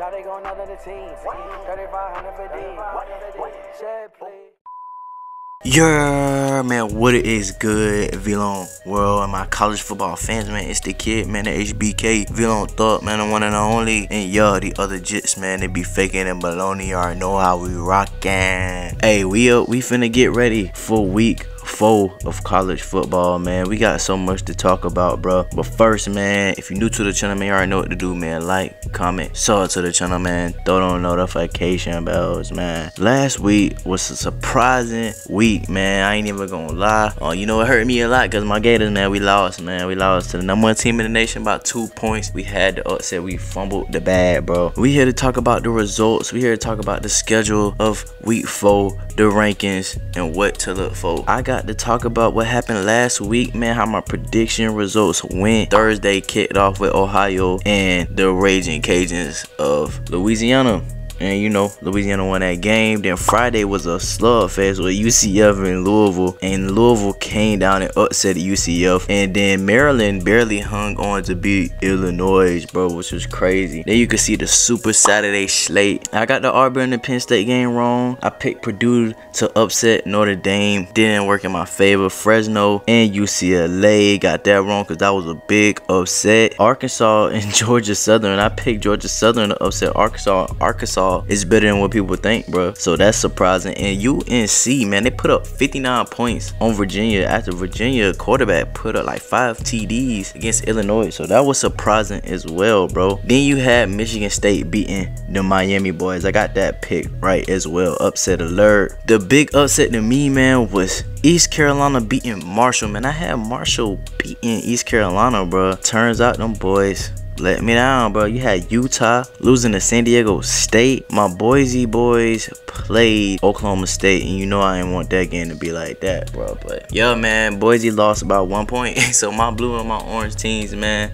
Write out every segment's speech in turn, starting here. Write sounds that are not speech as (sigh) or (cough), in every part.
Shawty going out of the team. 3500 for D. Shed, please. Yeah, man, what it is good, Vilon world and my college football fans, man. It's the kid, man, the HBK, Vilon Thought, man, the one and only. And yeah, the other jits, man, they be faking and baloney. You already know how we rockin'. Hey, we up, we finna get ready for week four of college football, man. We got so much to talk about, bro. But first, man, if you're new to the channel, man, you already know what to do, man. Like, comment, sub to the channel, man. Throw on notification bells, man. Last week was a surprising week, man. I ain't even gonna lie. Oh, you know, it hurt me a lot because my Gators, man, we lost, man. We lost to the number one team in the nation by two points. We had the upset. We fumbled the bag, bro. We here to talk about the results. We here to talk about the schedule of week four, the rankings, and what to look for. I got to talk about what happened last week, man. How my prediction results went. Thursday kicked off with Ohio and the Raging Cajuns of Louisiana and you know Louisiana won that game. Then Friday was a slugfest with UCF and Louisville, and Louisville came down and upset UCF, and then Maryland barely hung on to beat Illinois, bro, which was crazy. Then you can see the Super Saturday slate. I got the Auburn and Penn State game wrong. I picked Purdue to upset Notre Dame. Didn't work in my favor. Fresno and UCLA got that wrong because that was a big upset. Arkansas (laughs) and Georgia Southern. I picked Georgia Southern to upset Arkansas. Arkansas is better than what people think, bro. So that's surprising. And UNC, man, they put up 59 points on Virginia after Virginia quarterback put up like five TDs against Illinois. So that was surprising as well, bro. Then you had Michigan State beating the Miami boys. I got that pick right as well. Upset alert. The big upset to me, man, was East Carolina beating Marshall, man. I had Marshall beating East Carolina, bro. Turns out them boys let me down, bro. You had Utah losing to San Diego State. My Boise boys played Oklahoma State, and you know I didn't want that game to be like that, bro. But yeah, man, Boise lost about one point. (laughs) so my blue and my orange teams, man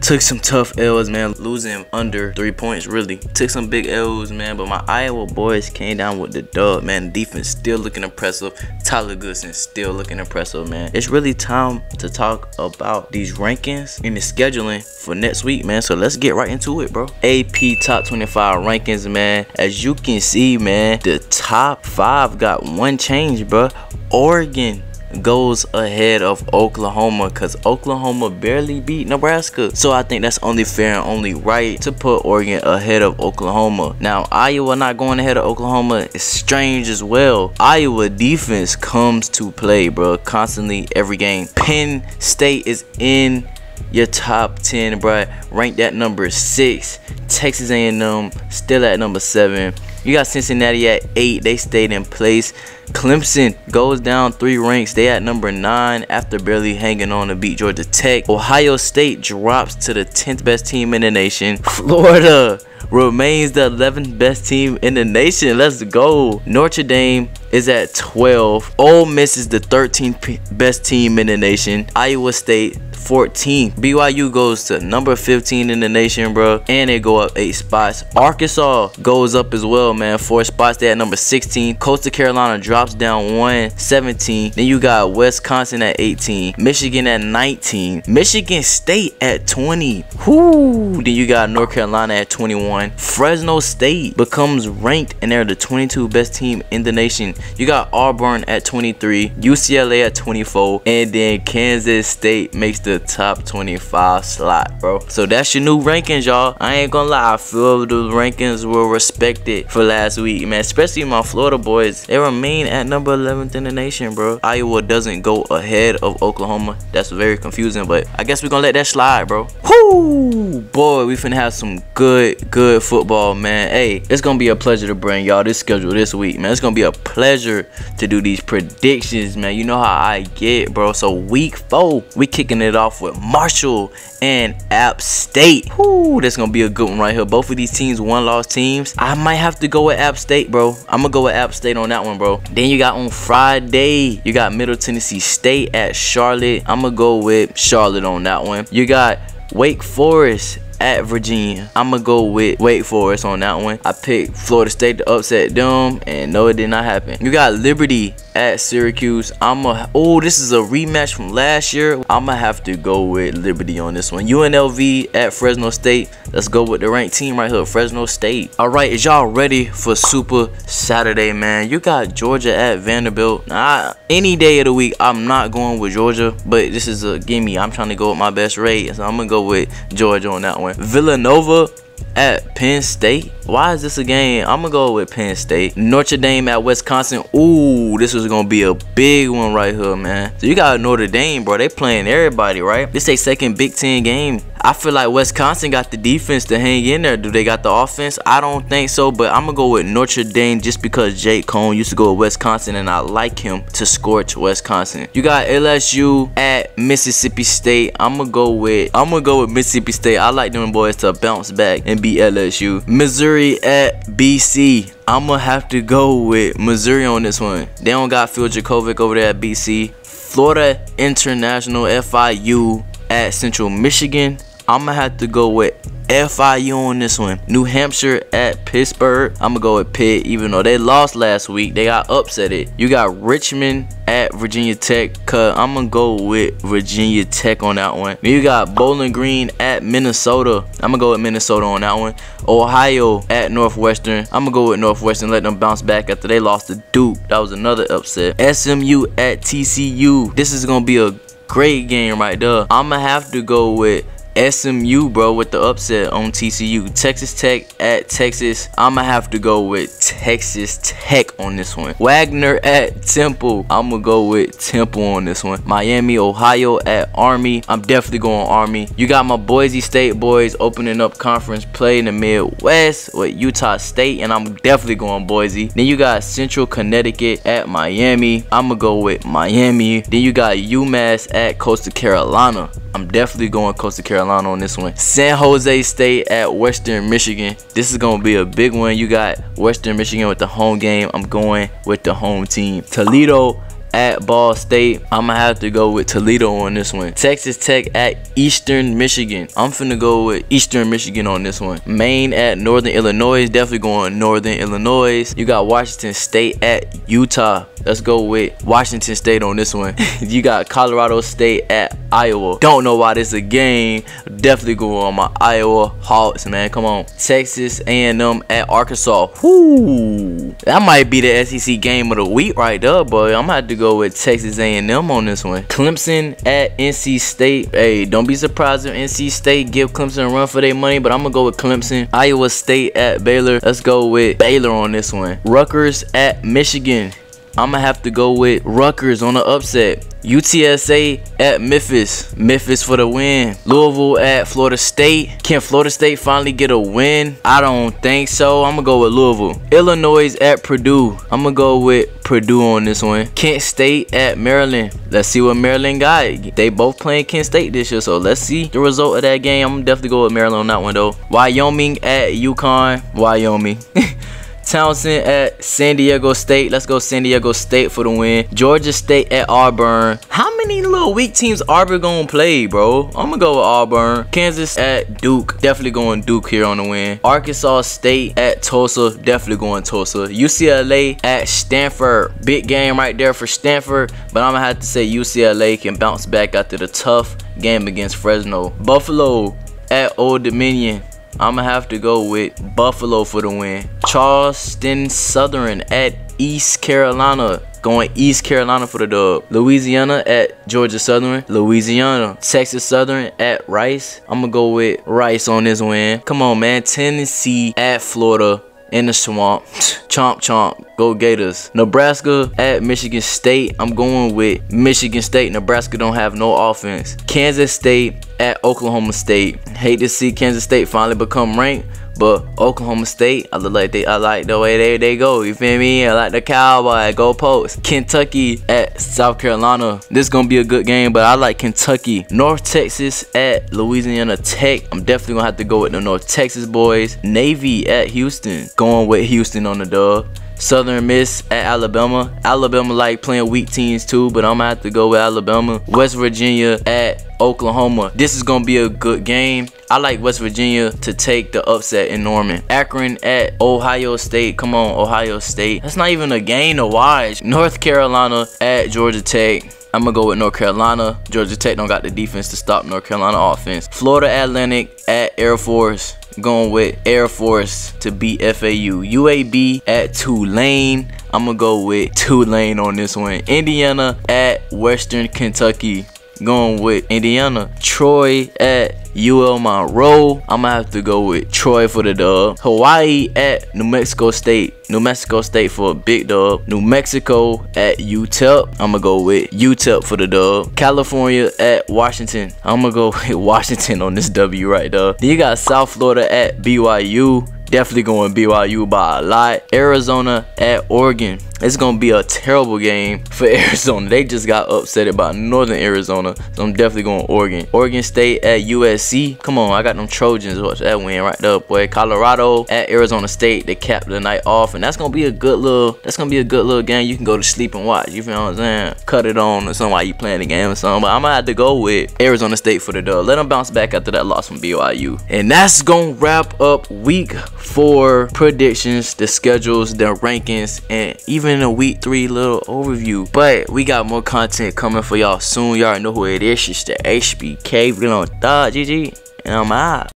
took some tough L's, man. Losing under three points, really. Took some big L's, man. But my Iowa boys came down with the dub, man. Defense still looking impressive. Tyler Goodson still looking impressive, man. It's really time to talk about these rankings and the scheduling for next week, man. So let's get right into it, bro. AP top 25 rankings, man. As you can see, man, the top five got one change, bro. Oregon goes ahead of Oklahoma because Oklahoma barely beat Nebraska. So I think that's only fair and only right to put Oregon ahead of Oklahoma. Now, Iowa not going ahead of Oklahoma is strange as well. Iowa defense comes to play, bro, constantly every game. Penn State is in your top 10, bro. Ranked at number 6. Texas A&M still at number 7. You got Cincinnati at 8. They stayed in place. Clemson goes down three ranks. They at number 9 after barely hanging on to beat Georgia Tech. Ohio State drops to the 10th best team in the nation. (laughs) Florida remains the 11th best team in the nation. Let's go. Notre Dame is at 12. Ole Miss is the 13th best team in the nation. Iowa State 14. BYU goes to number 15 in the nation, bro. And they go up eight spots. Arkansas goes up as well, man. Four spots. They at number 16. Coastal Carolina drops down one, 17. Then you got Wisconsin at 18. Michigan at 19. Michigan State at 20. Whoo. Then you got North Carolina at 21. Fresno State becomes ranked and they're the 22 best team in the nation. You got Auburn at 23. UCLA at 24. And then Kansas State makes the the top 25 slot, bro. So that's your new rankings, y'all. I ain't gonna lie, I feel the rankings were respected for last week, man. Especially my Florida boys. They remain at number 11th in the nation, bro. Iowa doesn't go ahead of Oklahoma. That's very confusing, but I guess we're gonna let that slide, bro. Whoo! Boy, we finna have some good, good football, man. Hey, it's gonna be a pleasure to bring y'all this schedule this week, man. It's gonna be a pleasure to do these predictions, man. You know how I get, bro. So week four, we kicking it off with Marshall and App State. Whoo, that's gonna be a good one right here. Both of these teams one loss teams. I might have to go with App State, bro. I'm gonna go with App State on that one, bro. Then you got on Friday, you got Middle Tennessee State at Charlotte. I'm gonna go with Charlotte on that one. You got Wake Forest at Virginia. I'm gonna go with Wake Forest on that one. I picked Florida State to upset them, and no, it did not happen. You got Liberty at Syracuse. I'm a oh, this is a rematch from last year. I'm gonna have to go with Liberty on this one. UNLV at Fresno State. Let's go with the ranked team right here, Fresno State. All right, is y'all ready for Super Saturday, man? You got Georgia at Vanderbilt. Nah, any day of the week, I'm not going with Georgia, but this is a gimme. I'm trying to go with my best rate, so I'm gonna go with Georgia on that one. Villanova at Penn State. Why is this a game? I'm gonna go with Penn State. Notre Dame at Wisconsin. Ooh, this was gonna be a big one right here, man. So you got Notre Dame, bro. They playing everybody, right? This a second Big Ten game. I feel like Wisconsin got the defense to hang in there. Do they got the offense? I don't think so, but I'm gonna go with Notre Dame just because Jake Coan used to go with Wisconsin and I like him to scorch Wisconsin. You got LSU at Mississippi State. I'm gonna go with I'm gonna go with Mississippi State. I like them boys to bounce back and beat LSU. Missouri at BC. I'm gonna have to go with Missouri on this one. They don't got Phil Jurkovec over there at BC. Florida International FIU at Central Michigan. I'm gonna have to go with FIU on this one. New Hampshire at Pittsburgh. I'm gonna go with Pitt, even though they lost last week. They got upsetted. You got Richmond at Virginia Tech. Cause I'm gonna go with Virginia Tech on that one. You got Bowling Green at Minnesota. I'm gonna go with Minnesota on that one. Ohio at Northwestern. I'm gonna go with Northwestern. Let them bounce back after they lost to Duke. That was another upset. SMU at TCU. This is gonna be a great game right there. I'm gonna have to go with SMU, bro, with the upset on TCU. Texas Tech at Texas. I'ma have to go with Texas Tech on this one. Wagner at Temple. I'ma go with Temple on this one. Miami, Ohio at Army. I'm definitely going Army. You got my Boise State boys opening up conference play in the Midwest with Utah State, and I'm definitely going Boise. Then you got Central Connecticut at Miami. I'ma go with Miami. Then you got UMass at Coastal Carolina. I'm definitely going Coastal Carolina on this one. San Jose State at Western Michigan. This is going to be a big one. You got Western Michigan with the home game. I'm going with the home team. Toledo at Ball State. I'm gonna have to go with Toledo on this one. Texas Tech at Eastern Michigan. I'm finna go with Eastern Michigan on this one. Maine at Northern Illinois. Definitely going Northern Illinois. You got Washington State at Utah. Let's go with Washington State on this one. (laughs) you got Colorado State at Iowa. Don't know why this is a game. Definitely go on my Iowa Hawks, man. Come on. Texas A&M at Arkansas. Whoo. That might be the SEC game of the week right there, boy. I'm gonna have to go with Texas A&M on this one. Clemson at NC State. Hey, don't be surprised if NC State give Clemson a run for their money, but I'm gonna go with Clemson. Iowa State at Baylor. Let's go with Baylor on this one. Rutgers at Michigan. I'm gonna have to go with Rutgers on the upset. UTSA at Memphis. Memphis for the win. Louisville at Florida State. Can Florida State finally get a win? I don't think so. I'm gonna go with Louisville. Illinois at Purdue. I'm gonna go with Purdue on this one. Kent State at Maryland. Let's see what Maryland got. They both playing Kent State this year, so let's see the result of that game. I'm definitely go with Maryland on that one though. Wyoming at UConn. Wyoming. (laughs) Towson at San Diego State. Let's go San Diego State for the win. Georgia State at Auburn. How many little weak teams Auburn gonna play, bro? I'm gonna go with Auburn. Kansas at Duke. Definitely going Duke here on the win. Arkansas State at Tulsa. Definitely going Tulsa. UCLA at Stanford. Big game right there for Stanford. But I'm gonna have to say UCLA can bounce back after the tough game against Fresno. Buffalo at Old Dominion. I'm gonna have to go with Buffalo for the win. Charleston Southern at East Carolina. Going East Carolina for the dub. Louisiana at Georgia Southern. Louisiana. Texas Southern at Rice. I'm gonna go with Rice on this win. Come on, man. Tennessee at Florida in the swamp. (laughs) Chomp chomp. Go Gators. Nebraska at Michigan State. I'm going with Michigan State. Nebraska don't have no offense. Kansas State at Oklahoma State. Hate to see Kansas State finally become ranked. But Oklahoma State, I look like they I like the way they, they go. You feel me? I like the cowboy, go post. Kentucky at South Carolina. This gonna be a good game, but I like Kentucky. North Texas at Louisiana Tech. I'm definitely gonna have to go with the North Texas boys. Navy at Houston. Going with Houston on the dub. Southern Miss at Alabama. Alabama like playing weak teams too, but I'm gonna have to go with Alabama. West Virginia at Oklahoma. This is gonna be a good game. I like West Virginia to take the upset in Norman. Akron at Ohio State. Come on, Ohio State. That's not even a game to watch. North Carolina at Georgia Tech. I'm gonna go with North Carolina. Georgia Tech don't got the defense to stop North Carolina offense. Florida Atlantic at Air Force. going with Air Force to beat FAU. UAB at Tulane. I'm gonna go with Tulane on this one. Indiana at Western Kentucky. Going with Indiana. Troy at UL Monroe. I'm gonna have to go with Troy for the dub. Hawaii at New Mexico State. New Mexico State for a big dub. New Mexico at UTEP. I'm gonna go with UTEP for the dub. California at Washington. I'm gonna go (laughs) with Washington on this W right there. Then you got South Florida at BYU. Definitely going BYU by a lot. Arizona at Oregon. It's gonna be a terrible game for (laughs) Arizona. They just got upset by Northern Arizona, so I'm definitely going Oregon. Oregon State at USC. Come on, I got them Trojans. Watch that win right there, boy. Colorado at Arizona State. They capped the night off, and that's gonna be a good little. That's gonna be a good little game. You can go to sleep and watch. You feel what I'm saying? Cut it on or something while you playing the game or something. But I'm gonna have to go with Arizona State for the dub. Let them bounce back after that loss from BYU. And that's gonna wrap up week four predictions, the schedules, the rankings, and even a week three little overview. But we got more content coming for y'all soon. Y'all know who it is. It's the HBK. We don't thought GG. And I'm out.